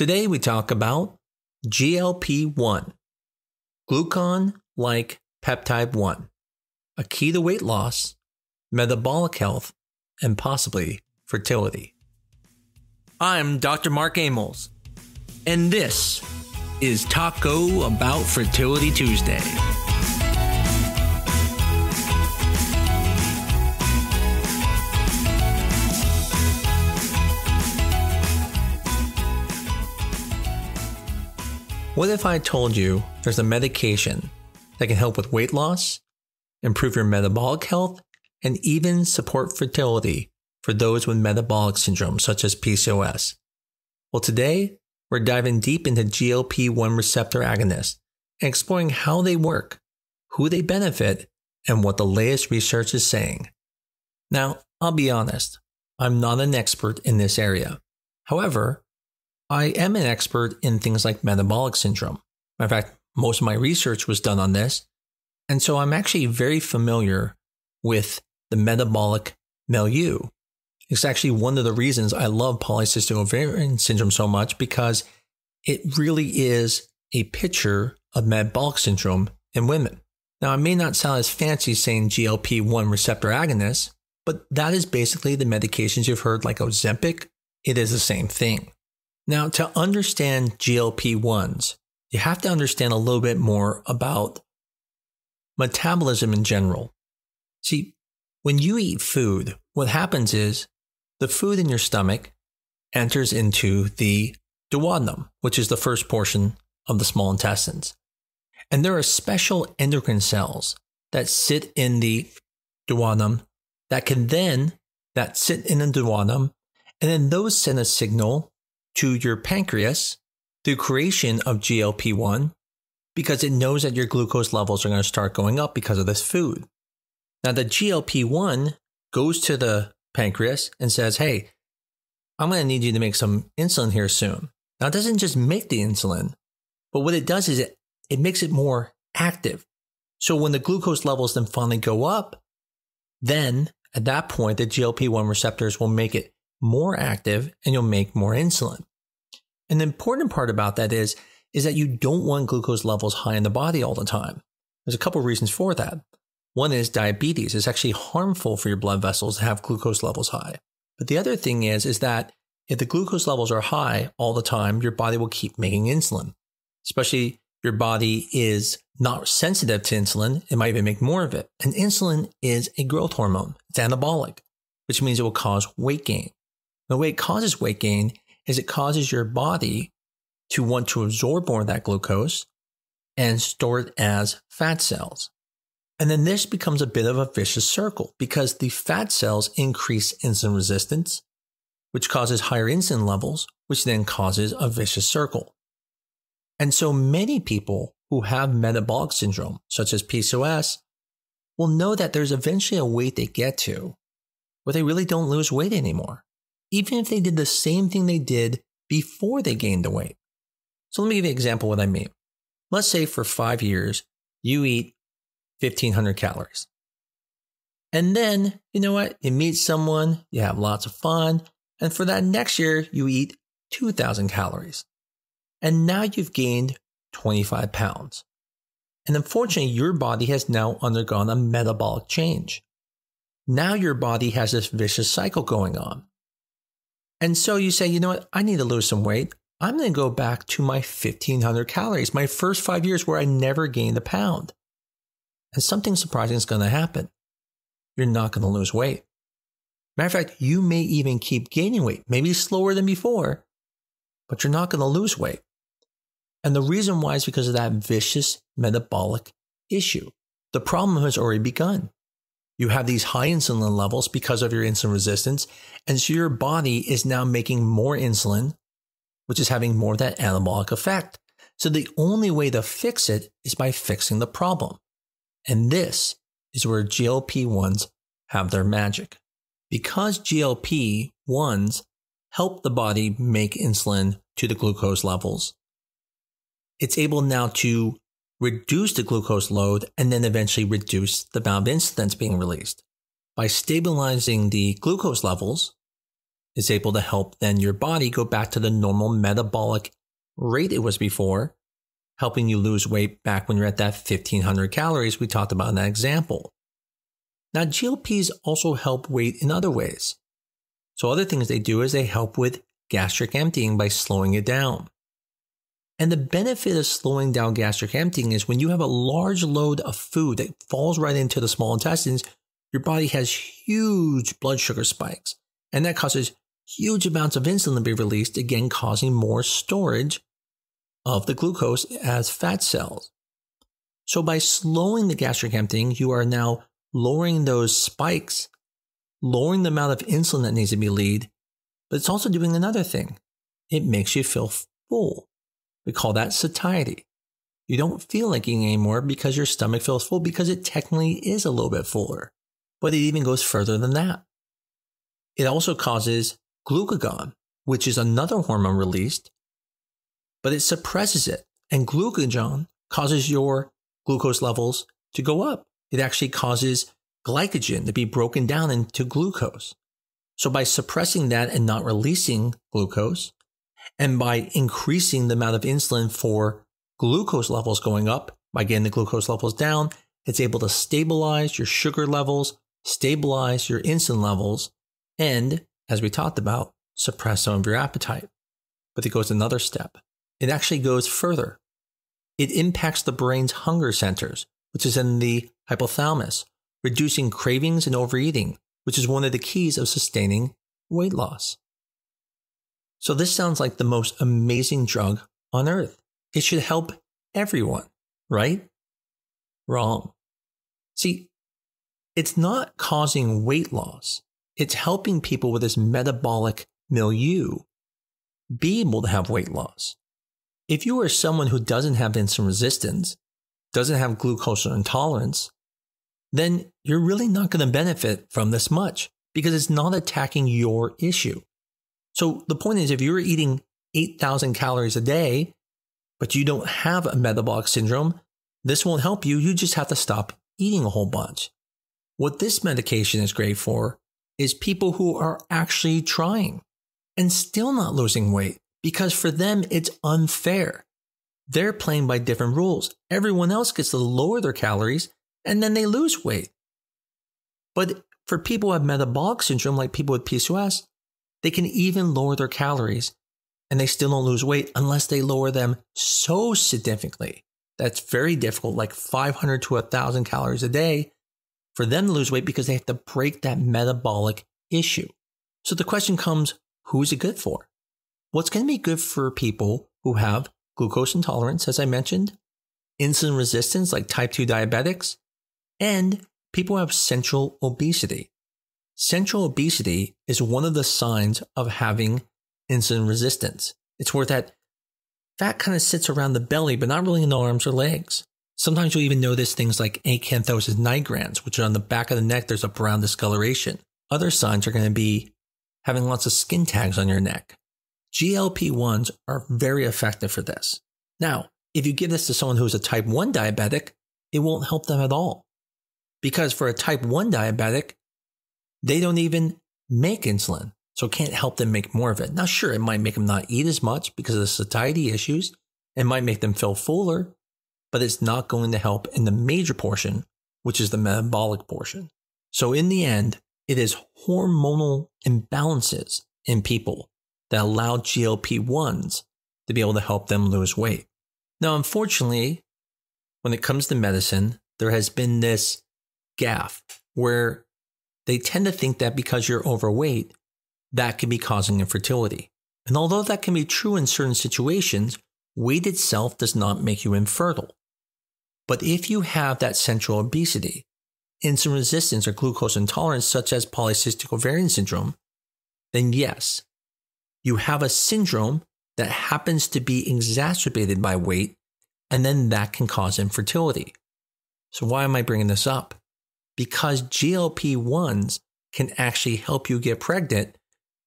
Today we talk about GLP 1, glucagon like peptide 1, a key to weight loss, metabolic health, and possibly fertility. I'm Dr. Mark Amols, and this is Taco About Fertility Tuesday. What if I told you there's a medication that can help with weight loss, improve your metabolic health, and even support fertility for those with metabolic syndrome such as PCOS? Well, today we're diving deep into GLP 1 receptor agonists and exploring how they work, who they benefit, and what the latest research is saying. Now, I'll be honest, I'm not an expert in this area. However, I am an expert in things like metabolic syndrome. In fact, most of my research was done on this. And so I'm actually very familiar with the metabolic milieu. It's actually one of the reasons I love polycystic ovarian syndrome so much because it really is a picture of metabolic syndrome in women. Now, it may not sound as fancy saying GLP 1 receptor agonist, but that is basically the medications you've heard like Ozempic. It is the same thing. Now, to understand GLP 1s, you have to understand a little bit more about metabolism in general. See, when you eat food, what happens is the food in your stomach enters into the duodenum, which is the first portion of the small intestines. And there are special endocrine cells that sit in the duodenum that can then that sit in the duodenum, and then those send a signal to your pancreas through creation of GLP 1 because it knows that your glucose levels are going to start going up because of this food. Now, the GLP 1 goes to the pancreas and says, Hey, I'm going to need you to make some insulin here soon. Now, it doesn't just make the insulin, but what it does is it, it makes it more active. So when the glucose levels then finally go up, then at that point, the GLP 1 receptors will make it more active and you'll make more insulin. And the important part about that is, is that you don't want glucose levels high in the body all the time. There's a couple reasons for that. One is diabetes. It's actually harmful for your blood vessels to have glucose levels high. But the other thing is, is that if the glucose levels are high all the time, your body will keep making insulin. Especially your body is not sensitive to insulin, it might even make more of it. And insulin is a growth hormone. It's anabolic, which means it will cause weight gain. The way it causes weight gain is it causes your body to want to absorb more of that glucose and store it as fat cells. And then this becomes a bit of a vicious circle because the fat cells increase insulin resistance, which causes higher insulin levels, which then causes a vicious circle. And so many people who have metabolic syndrome, such as PCOS, will know that there's eventually a weight they get to where they really don't lose weight anymore even if they did the same thing they did before they gained the weight. So let me give you an example what I mean. Let's say for five years, you eat 1500 calories. And then, you know what? You meet someone, you have lots of fun. And for that next year, you eat 2000 calories. And now you've gained 25 pounds. And unfortunately, your body has now undergone a metabolic change. Now your body has this vicious cycle going on. And so you say, you know what? I need to lose some weight. I'm going to go back to my 1500 calories, my first five years where I never gained a pound. And something surprising is going to happen. You're not going to lose weight. Matter of fact, you may even keep gaining weight, maybe slower than before, but you're not going to lose weight. And the reason why is because of that vicious metabolic issue. The problem has already begun. You have these high insulin levels because of your insulin resistance. And so your body is now making more insulin, which is having more of that anabolic effect. So the only way to fix it is by fixing the problem. And this is where GLP 1s have their magic. Because GLP 1s help the body make insulin to the glucose levels, it's able now to reduce the glucose load, and then eventually reduce the of insulin being released. By stabilizing the glucose levels, is able to help then your body go back to the normal metabolic rate it was before, helping you lose weight back when you're at that 1500 calories we talked about in that example. Now, GLPs also help weight in other ways. So, other things they do is they help with gastric emptying by slowing it down. And the benefit of slowing down gastric emptying is when you have a large load of food that falls right into the small intestines, your body has huge blood sugar spikes. And that causes huge amounts of insulin to be released, again, causing more storage of the glucose as fat cells. So by slowing the gastric emptying, you are now lowering those spikes, lowering the amount of insulin that needs to be released, but it's also doing another thing. It makes you feel full. We call that satiety. You don't feel like eating anymore because your stomach feels full because it technically is a little bit fuller. But it even goes further than that. It also causes glucagon, which is another hormone released, but it suppresses it. And glucagon causes your glucose levels to go up. It actually causes glycogen to be broken down into glucose. So by suppressing that and not releasing glucose, and by increasing the amount of insulin for glucose levels going up, by getting the glucose levels down, it's able to stabilize your sugar levels, stabilize your insulin levels, and, as we talked about, suppress some of your appetite. But it goes another step. It actually goes further. It impacts the brain's hunger centers, which is in the hypothalamus, reducing cravings and overeating, which is one of the keys of sustaining weight loss. So this sounds like the most amazing drug on earth. It should help everyone, right? Wrong. See, it's not causing weight loss. It's helping people with this metabolic milieu be able to have weight loss. If you are someone who doesn't have insulin resistance, doesn't have glucose intolerance, then you're really not going to benefit from this much because it's not attacking your issue. So the point is, if you're eating 8,000 calories a day, but you don't have a metabolic syndrome, this won't help you. You just have to stop eating a whole bunch. What this medication is great for is people who are actually trying and still not losing weight because for them, it's unfair. They're playing by different rules. Everyone else gets to lower their calories and then they lose weight. But for people who have metabolic syndrome, like people with PCOS, they can even lower their calories and they still don't lose weight unless they lower them so significantly. That's very difficult, like 500 to 1,000 calories a day for them to lose weight because they have to break that metabolic issue. So the question comes who is it good for? What's going to be good for people who have glucose intolerance, as I mentioned, insulin resistance, like type 2 diabetics, and people who have central obesity. Central obesity is one of the signs of having insulin resistance. It's where that fat kind of sits around the belly, but not really in the arms or legs. Sometimes you'll even notice things like acanthosis nigricans, which are on the back of the neck, there's a brown discoloration. Other signs are going to be having lots of skin tags on your neck. GLP 1s are very effective for this. Now, if you give this to someone who's a type 1 diabetic, it won't help them at all. Because for a type 1 diabetic, they don't even make insulin. So it can't help them make more of it. Now, sure, it might make them not eat as much because of the satiety issues. It might make them feel fuller, but it's not going to help in the major portion, which is the metabolic portion. So in the end, it is hormonal imbalances in people that allow GLP 1s to be able to help them lose weight. Now, unfortunately, when it comes to medicine, there has been this gaffe where they tend to think that because you're overweight, that can be causing infertility. And although that can be true in certain situations, weight itself does not make you infertile. But if you have that central obesity, insulin resistance, or glucose intolerance, such as polycystic ovarian syndrome, then yes, you have a syndrome that happens to be exacerbated by weight, and then that can cause infertility. So, why am I bringing this up? Because GLP 1s can actually help you get pregnant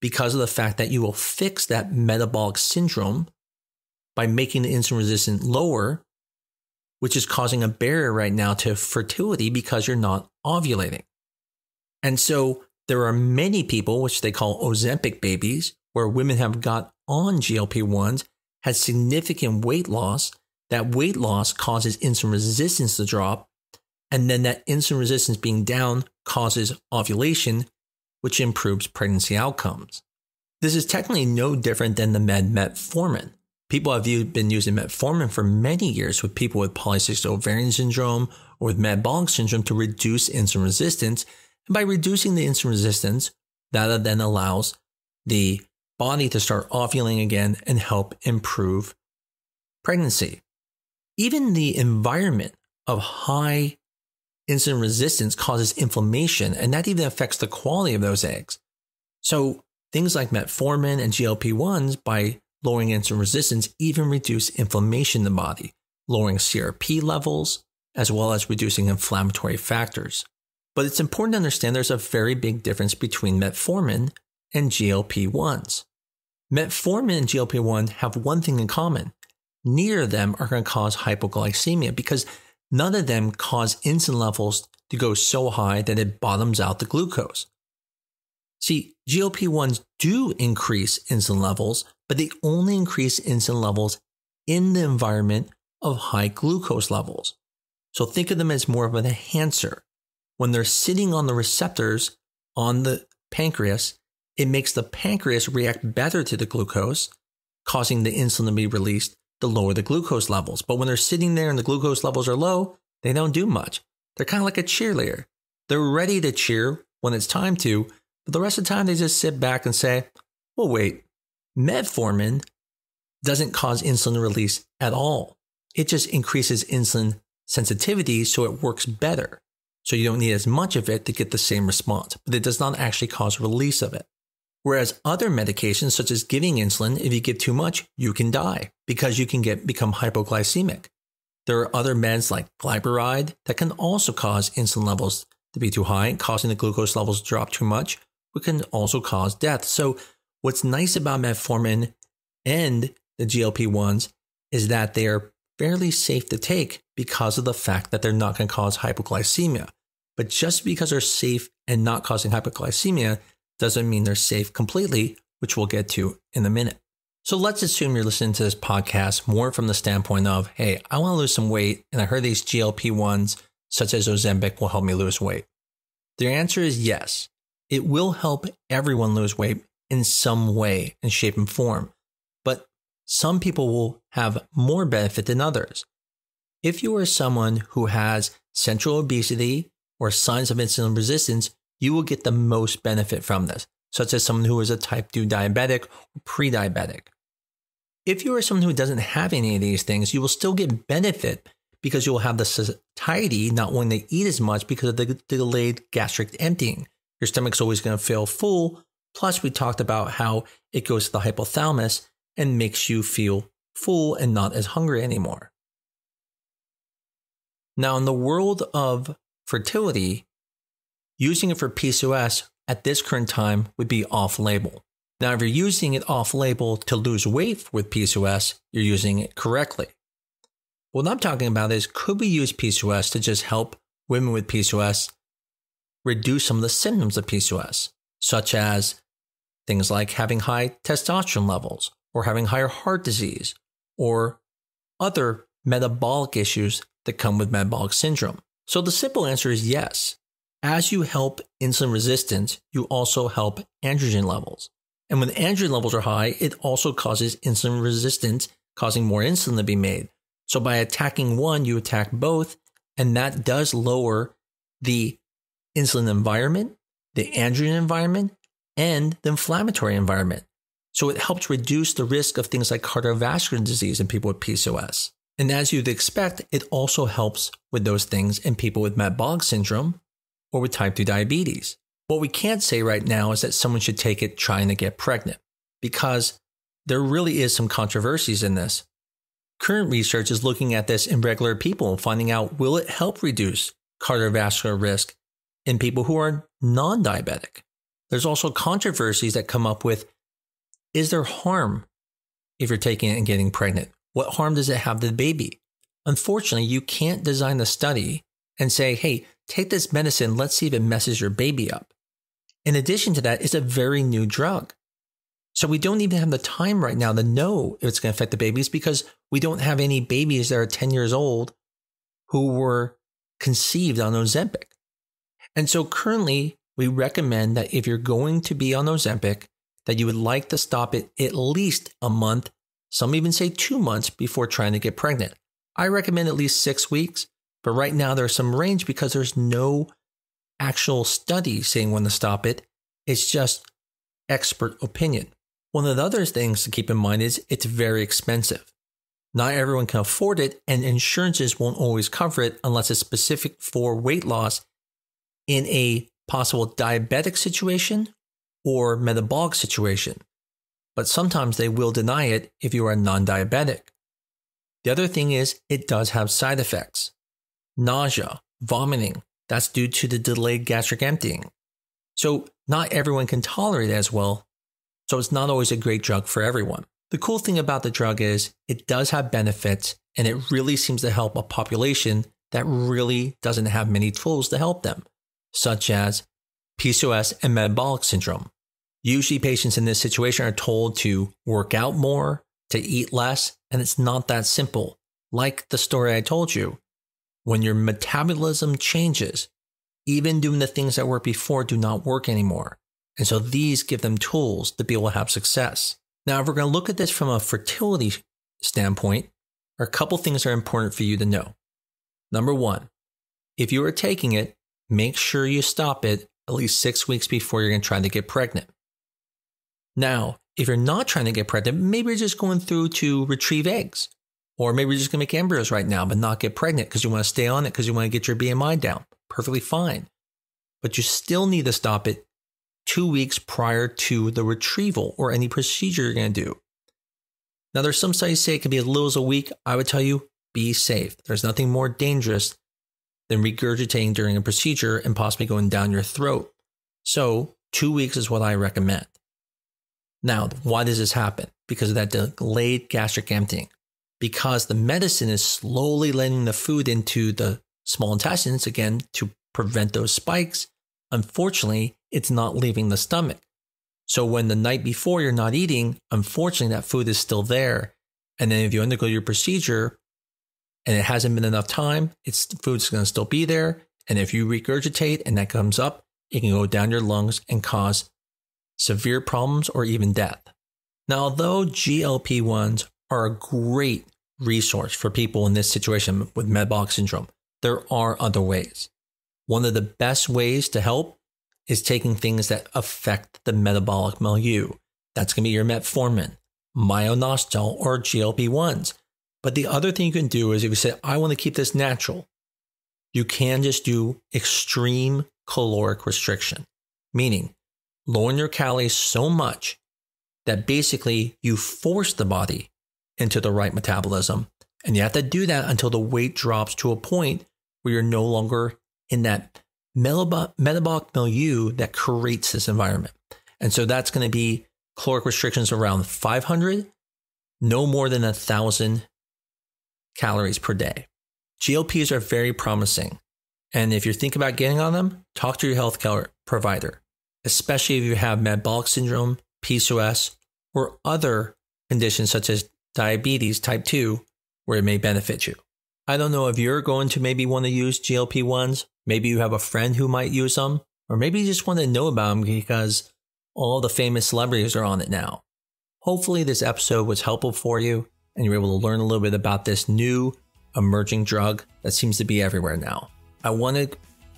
because of the fact that you will fix that metabolic syndrome by making the insulin resistance lower, which is causing a barrier right now to fertility because you're not ovulating. And so There are many people, which they call Ozempic babies, where women have got on GLP 1s, had significant weight loss. That weight loss causes insulin resistance to drop. And then that insulin resistance being down causes ovulation, which improves pregnancy outcomes. This is technically no different than the med metformin. People have been using metformin for many years with people with polycystic ovarian syndrome or with metabolic syndrome to reduce insulin resistance. And by reducing the insulin resistance, that then allows the body to start ovulating again and help improve pregnancy. Even the environment of high insulin resistance causes inflammation, and that even affects the quality of those eggs. So, things like metformin and GLP 1s, by lowering insulin resistance, even reduce inflammation in the body, lowering CRP levels, as well as reducing inflammatory factors. But it's important to understand there's a very big difference between metformin and GLP 1s. Metformin and GLP 1 have one thing in common. Neither of them are going to cause hypoglycemia because none of them cause insulin levels to go so high that it bottoms out the glucose. See, GLP 1s do increase insulin levels, but they only increase insulin levels in the environment of high glucose levels. So think of them as more of an enhancer. When they're sitting on the receptors on the pancreas, it makes the pancreas react better to the glucose, causing the insulin to be released to lower the glucose levels. But when they're sitting there and the glucose levels are low, they don't do much. They're kind of like a cheerleader. They're ready to cheer when it's time to, but the rest of the time they just sit back and say, well, wait, metformin doesn't cause insulin release at all. It just increases insulin sensitivity so it works better. So you don't need as much of it to get the same response, but it does not actually cause release of it. Whereas other medications, such as giving insulin, if you give too much, you can die because you can get become hypoglycemic. There are other meds like glyburide that can also cause insulin levels to be too high, causing the glucose levels to drop too much, which can also cause death. So, what's nice about metformin and the GLP 1s is that they are fairly safe to take because of the fact that they're not going to cause hypoglycemia. But just because they're safe and not causing hypoglycemia doesn't mean they're safe completely, which we'll get to in a minute. So let's assume you're listening to this podcast more from the standpoint of, hey, I want to lose some weight, and I heard these GLP 1s, such as Ozempic, will help me lose weight. The answer is yes. It will help everyone lose weight in some way and shape and form, but some people will have more benefit than others. If you are someone who has central obesity or signs of insulin resistance, you will get the most benefit from this, such as someone who is a type 2 diabetic or pre diabetic. If you are someone who doesn't have any of these things, you will still get benefit because you will have the satiety not wanting to eat as much because of the delayed gastric emptying. Your stomach's always going to feel full. Plus, we talked about how it goes to the hypothalamus and makes you feel full and not as hungry anymore. Now, in the world of fertility, using it for PCOS at this current time would be off label. Now, if you're using it off label to lose weight with PCOS, you're using it correctly. What I'm talking about is could we use PCOS to just help women with PCOS reduce some of the symptoms of PCOS, such as things like having high testosterone levels or having higher heart disease or other metabolic issues that come with metabolic syndrome? So the simple answer is yes. As you help insulin resistance, you also help androgen levels. And when androgen levels are high, it also causes insulin resistance, causing more insulin to be made. So by attacking one, you attack both, and that does lower the insulin environment, the androgen environment, and the inflammatory environment. So it helps reduce the risk of things like cardiovascular disease in people with PCOS. And as you'd expect, it also helps with those things in people with metabolic syndrome or with type 2 diabetes. What we can't say right now is that someone should take it trying to get pregnant because there really is some controversies in this. Current research is looking at this in regular people and finding out will it help reduce cardiovascular risk in people who are non diabetic. There's also controversies that come up with is there harm if you're taking it and getting pregnant? What harm does it have to the baby? Unfortunately, you can't design the study and say, hey, take this medicine, let's see if it messes your baby up. In addition to that, it's a very new drug. So we don't even have the time right now to know if it's going to affect the babies because we don't have any babies that are 10 years old who were conceived on Ozempic. And so currently, we recommend that if you're going to be on Ozempic, that you would like to stop it at least a month, some even say two months before trying to get pregnant. I recommend at least six weeks, but right now there's some range because there's no actual study saying when to stop it. It's just expert opinion. One of the other things to keep in mind is it's very expensive. Not everyone can afford it, and insurances won't always cover it unless it's specific for weight loss in a possible diabetic situation or metabolic situation. But sometimes they will deny it if you are non diabetic. The other thing is, it does have side effects nausea, vomiting. That's due to the delayed gastric emptying. So, not everyone can tolerate it as well. So, it's not always a great drug for everyone. The cool thing about the drug is it does have benefits and it really seems to help a population that really doesn't have many tools to help them, such as PCOS and metabolic syndrome. Usually, patients in this situation are told to work out more, to eat less, and it's not that simple. Like the story I told you, when your metabolism changes, even doing the things that worked before do not work anymore. And so these give them tools to be able to have success. Now, if we're going to look at this from a fertility standpoint, a couple things are important for you to know. Number one, if you are taking it, make sure you stop it at least six weeks before you're going to try to get pregnant. Now, if you're not trying to get pregnant, maybe you're just going through to retrieve eggs. Or maybe you're just going to make embryos right now, but not get pregnant because you want to stay on it because you want to get your BMI down. Perfectly fine. But you still need to stop it two weeks prior to the retrieval or any procedure you're going to do. Now, there's some studies say it can be as little as a week. I would tell you, be safe. There's nothing more dangerous than regurgitating during a procedure and possibly going down your throat. So, two weeks is what I recommend. Now, why does this happen? Because of that delayed gastric emptying. Because the medicine is slowly letting the food into the small intestines again to prevent those spikes. Unfortunately, it's not leaving the stomach. So when the night before you're not eating, unfortunately, that food is still there. And then if you undergo your procedure and it hasn't been enough time, it's food's going to still be there. And if you regurgitate and that comes up, it can go down your lungs and cause severe problems, or even death. Now, although GLP 1s are a great resource for people in this situation with metabolic syndrome, there are other ways. One of the best ways to help is taking things that affect the metabolic milieu. That's going to be your metformin, myoinositol, or GLP 1s. But the other thing you can do is if you say, I want to keep this natural, you can just do extreme caloric restriction, meaning lowering your calories so much that basically you force the body into the right metabolism. And you have to do that until the weight drops to a point where you're no longer in that metabolic milieu that creates this environment. And so that's going to be caloric restrictions around 500, no more than a thousand calories per day. GLPs are very promising. And if you're thinking about getting on them, talk to your health care provider especially if you have metabolic syndrome, PCOS, or other conditions such as diabetes type 2, where it may benefit you. I don't know if you're going to maybe want to use GLP 1s. Maybe you have a friend who might use them, or maybe you just want to know about them because all the famous celebrities are on it now. Hopefully, this episode was helpful for you and you're able to learn a little bit about this new emerging drug that seems to be everywhere now. I want to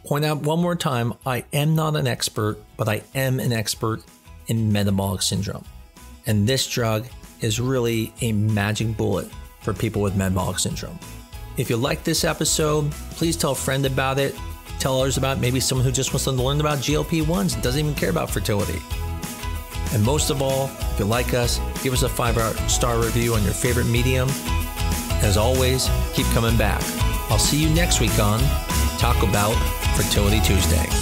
point out one more time I am not an expert, but I am an expert in metabolic syndrome. And this drug is really a magic bullet for people with metabolic syndrome. If you like this episode, please tell a friend about it. Tell others about maybe someone who just wants to learn about GLP 1s and doesn't even care about fertility. And most of all, if you like us, give us a five star review on your favorite medium. As always, keep coming back. I'll see you next week on Talk About Fertility Tuesday.